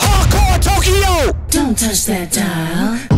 Hardcore Tokyo! Don't touch that dial.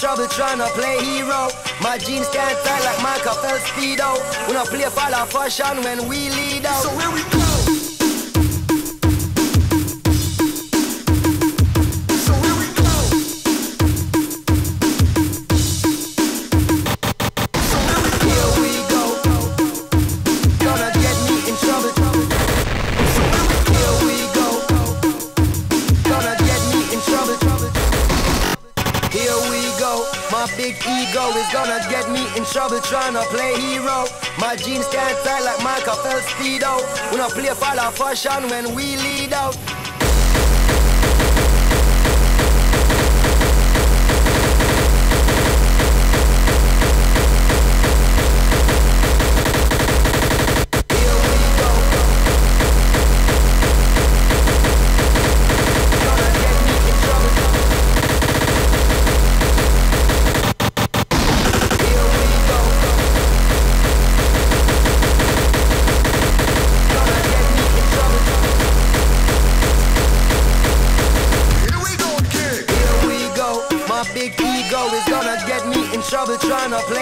trouble trying to play hero. My jeans can't tie like Michael Phelps speedo. We not play for the fashion when we lead out. So where we go? in trouble trying to play hero. My jeans can't tie like Michael Phelps Speedo. We don't play for the fashion when we lead out. wanna play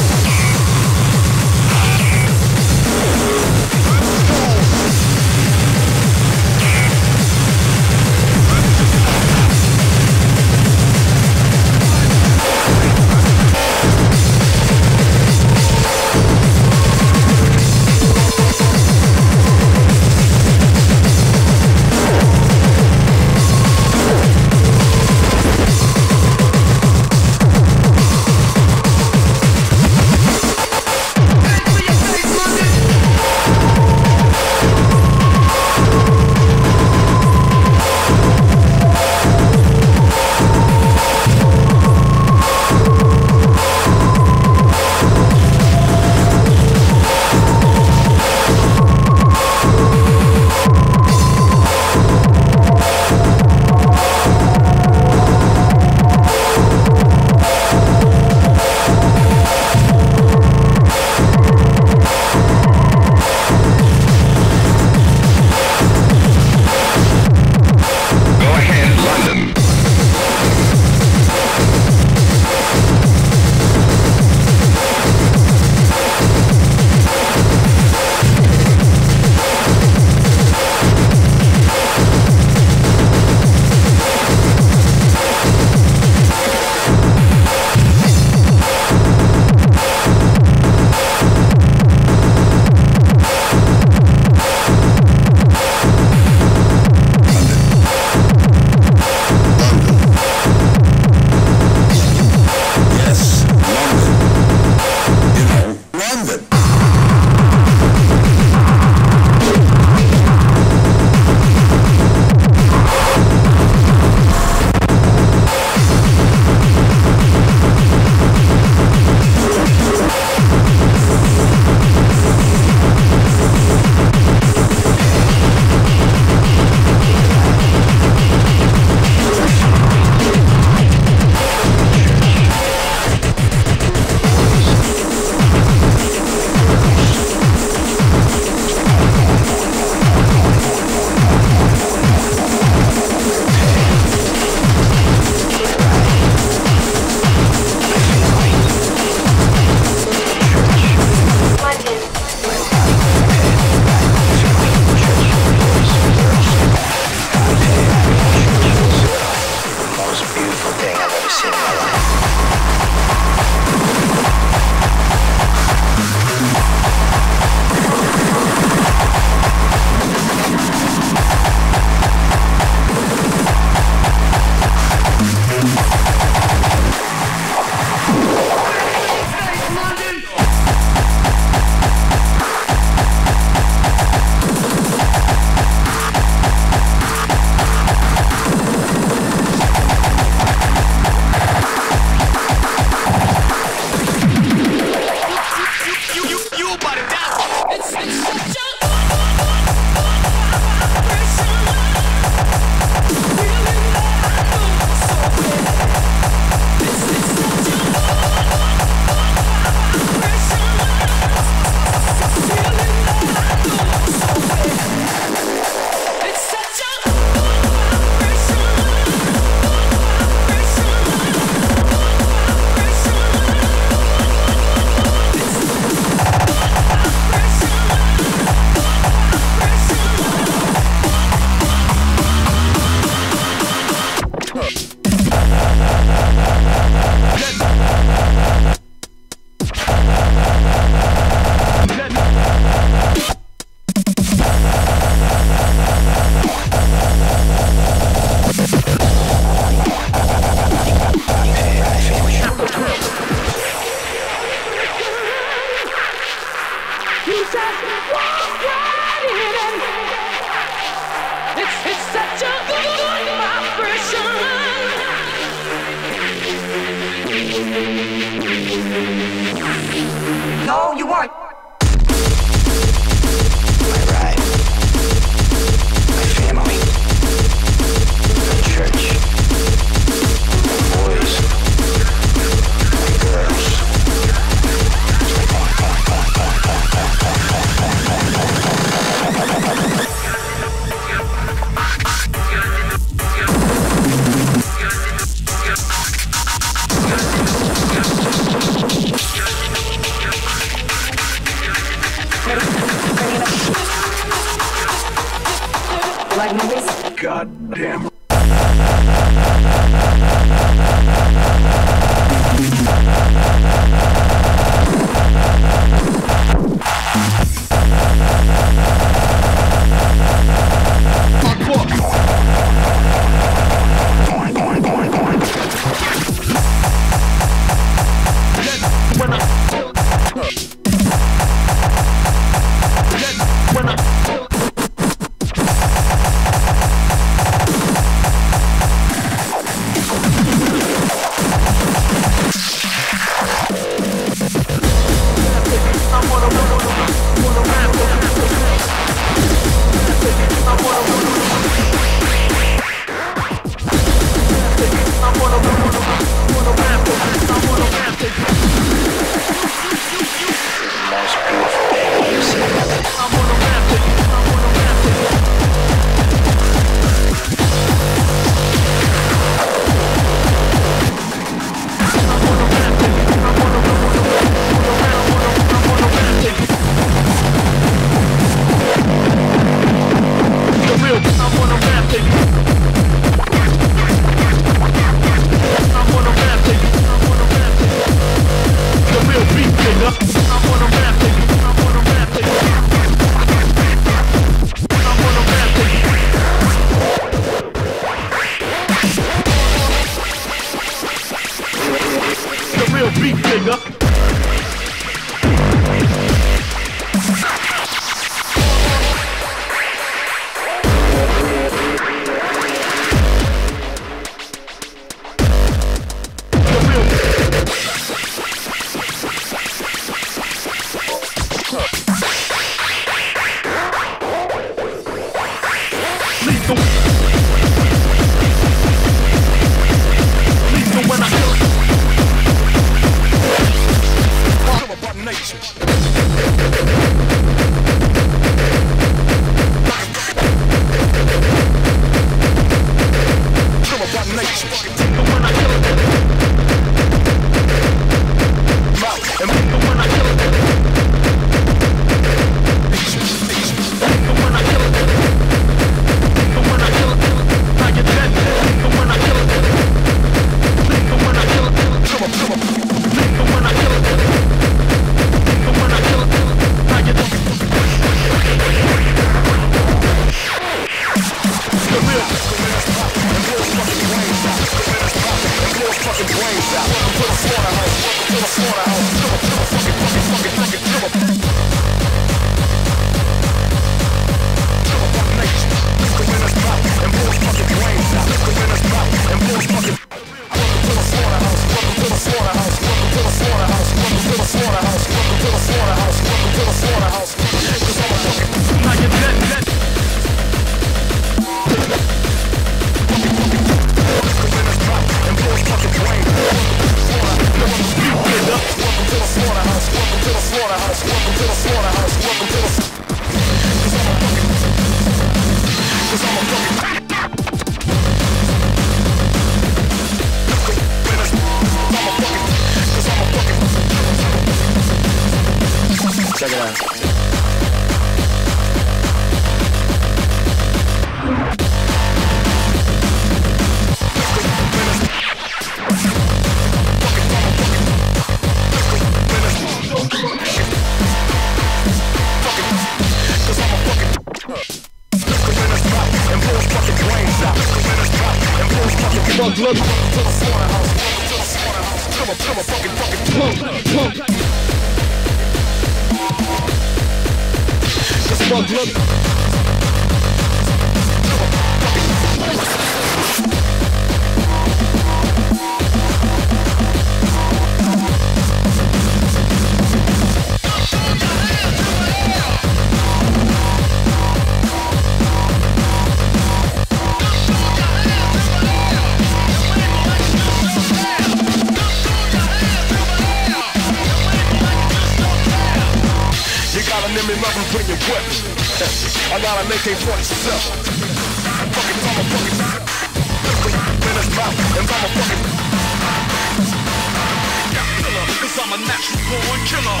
a natural born killer.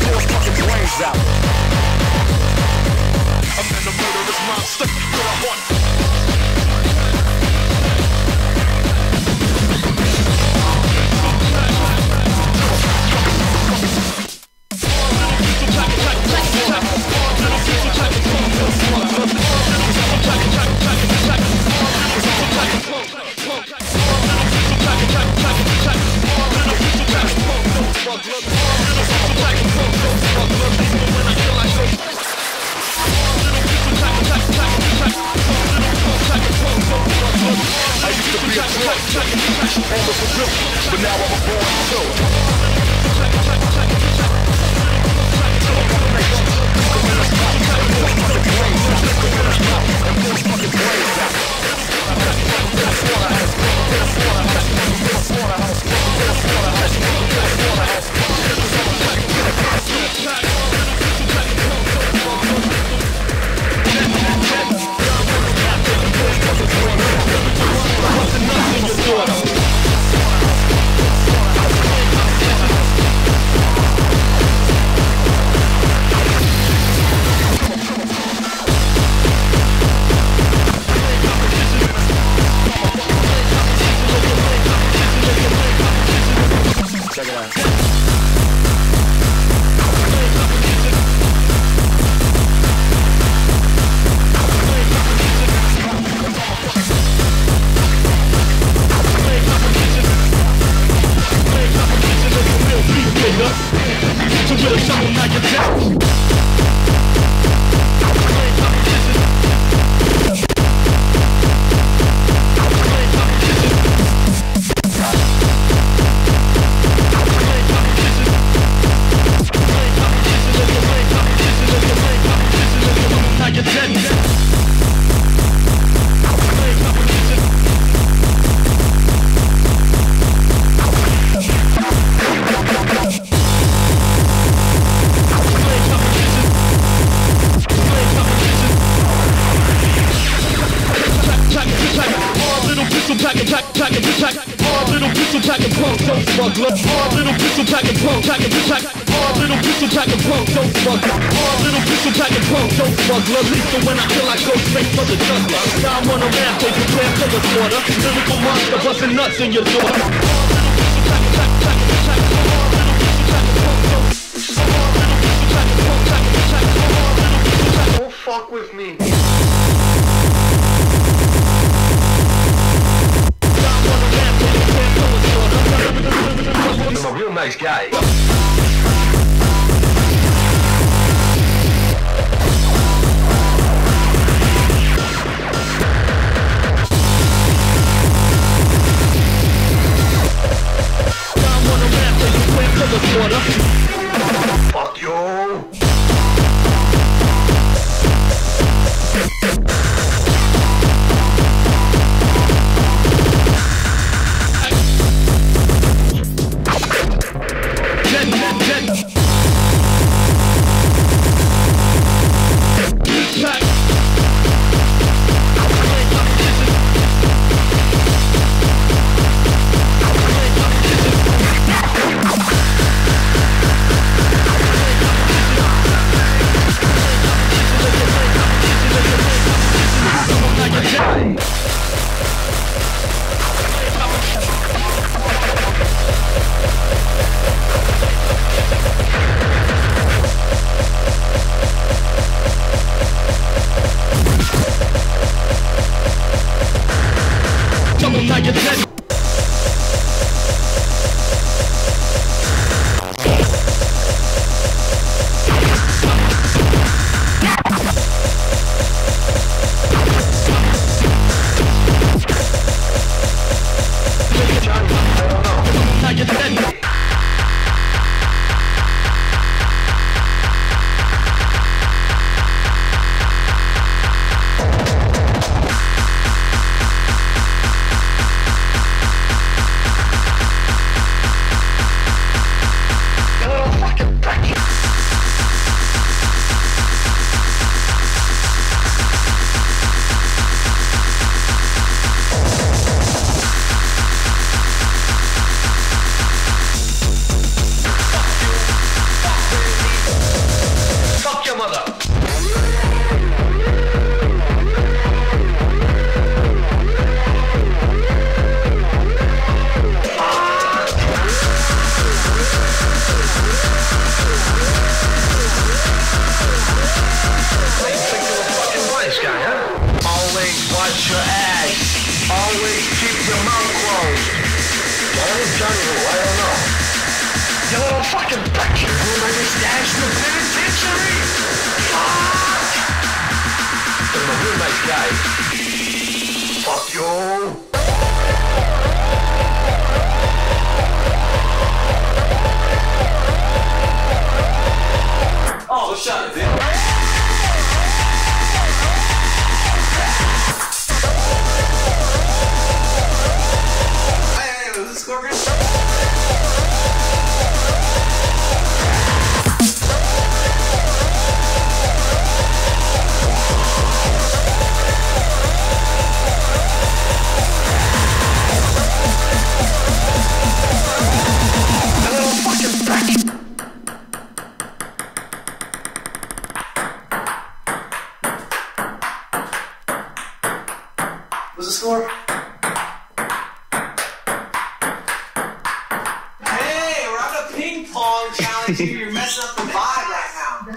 pull his fucking brains out. I'm in a murderous monster with a heart. Fucking brains out. Florida. 好的。What's the score? Hey, we're on a ping pong challenge here. You're messing up the vibe right now.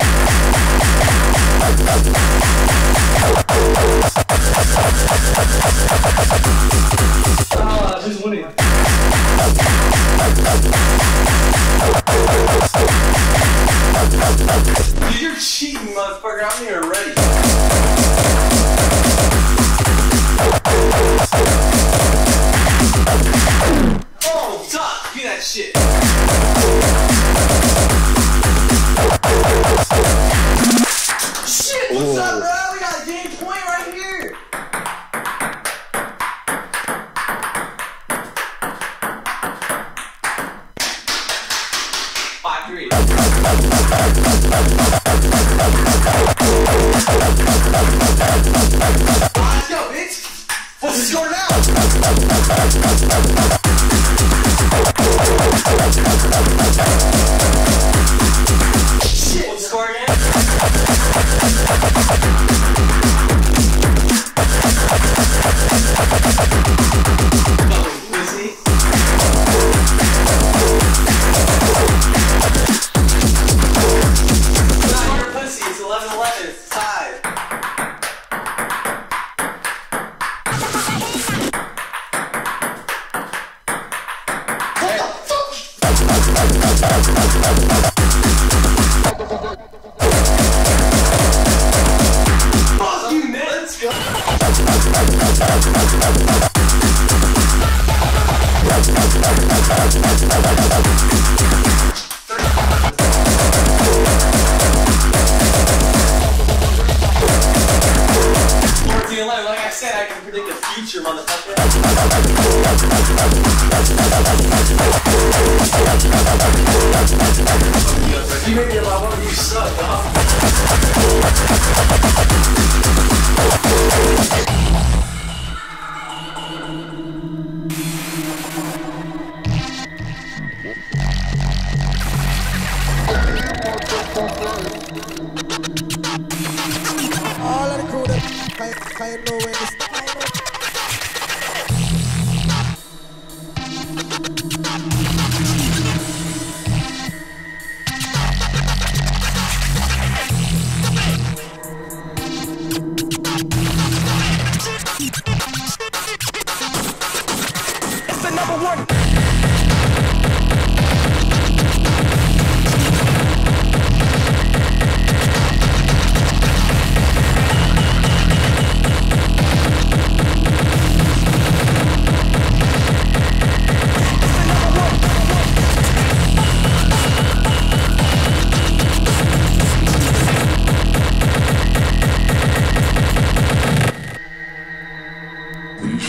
Uh, who's winning? Dude, you're cheating, motherfucker. I'm here already.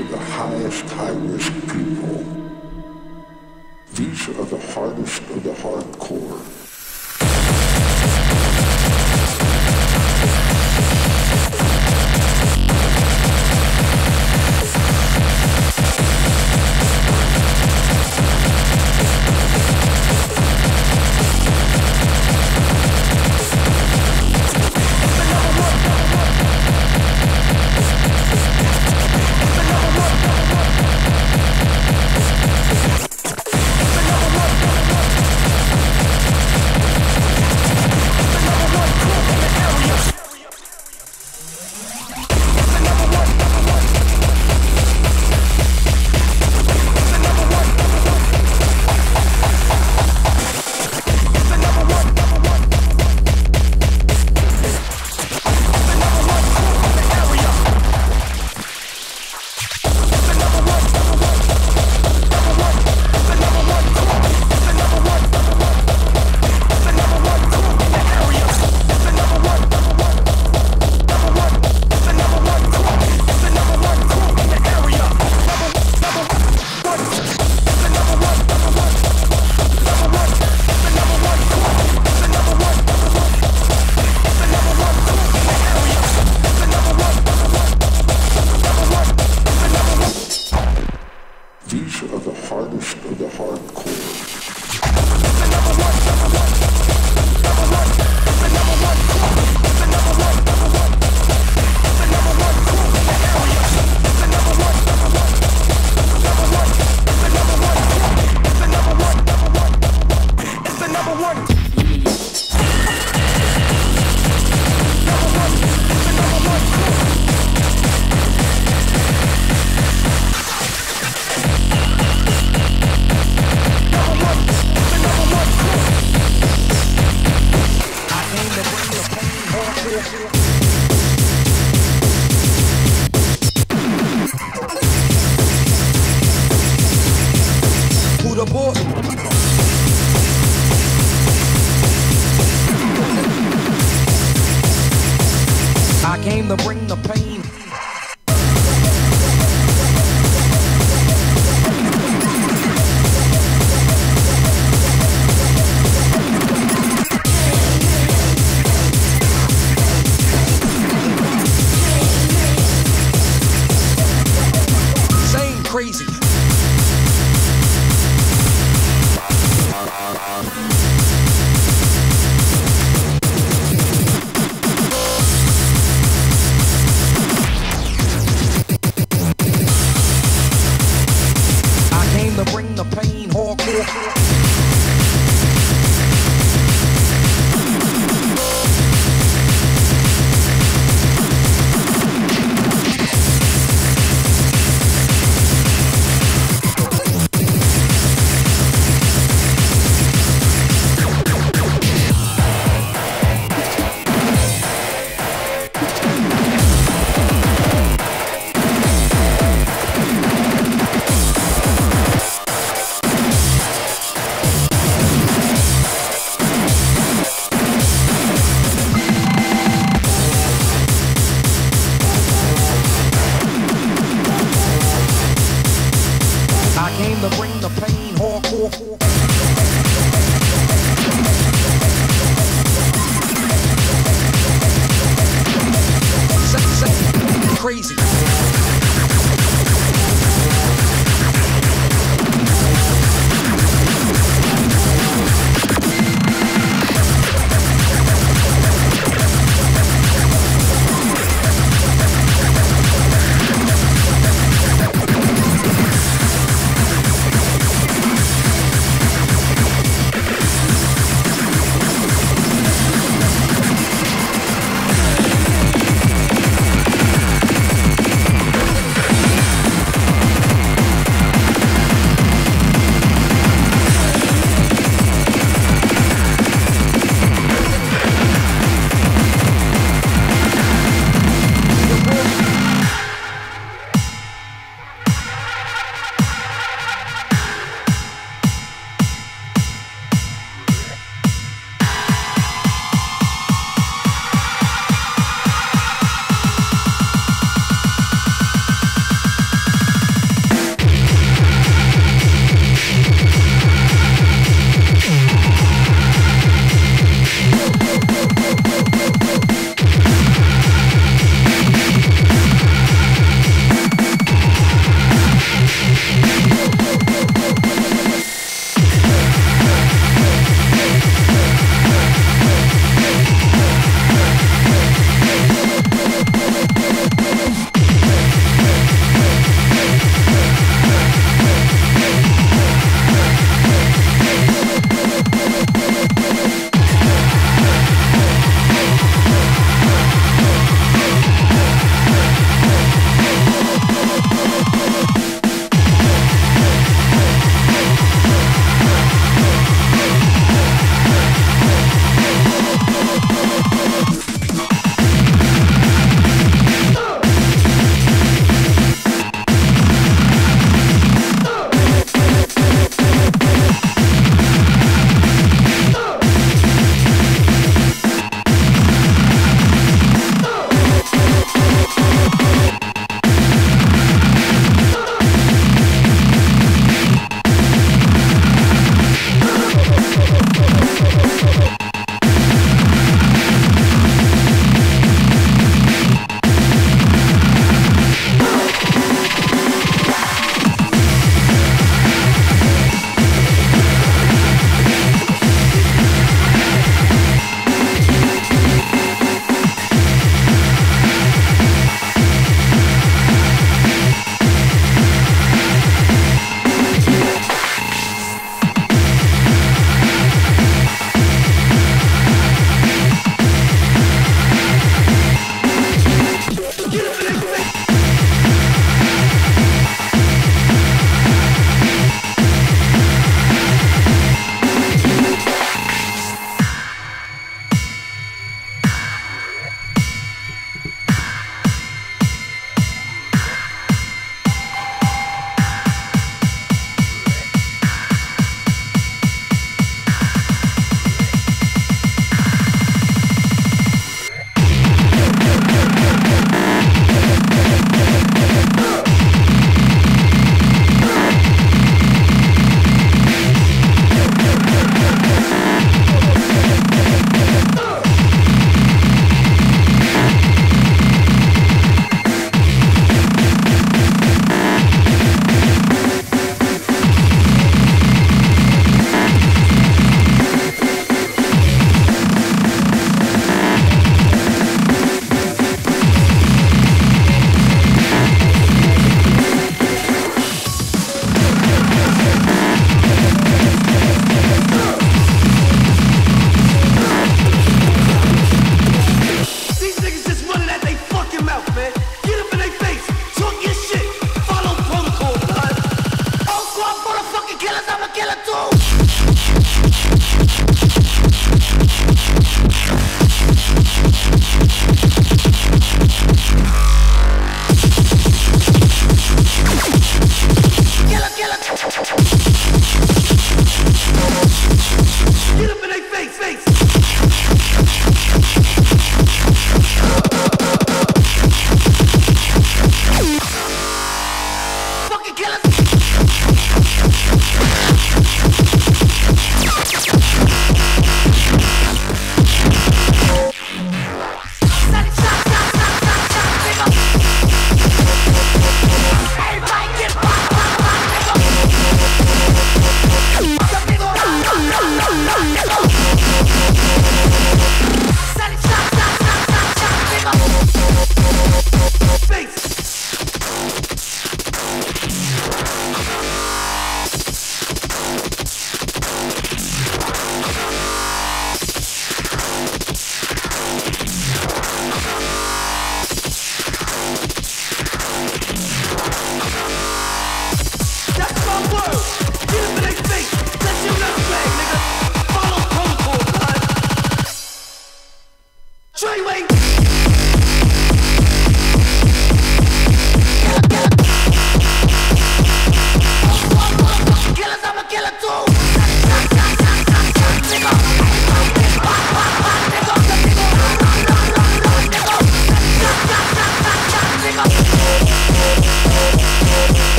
to the highest high-risk people. These are the hardest of the hardcore.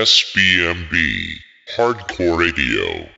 SBMB Hardcore Radio.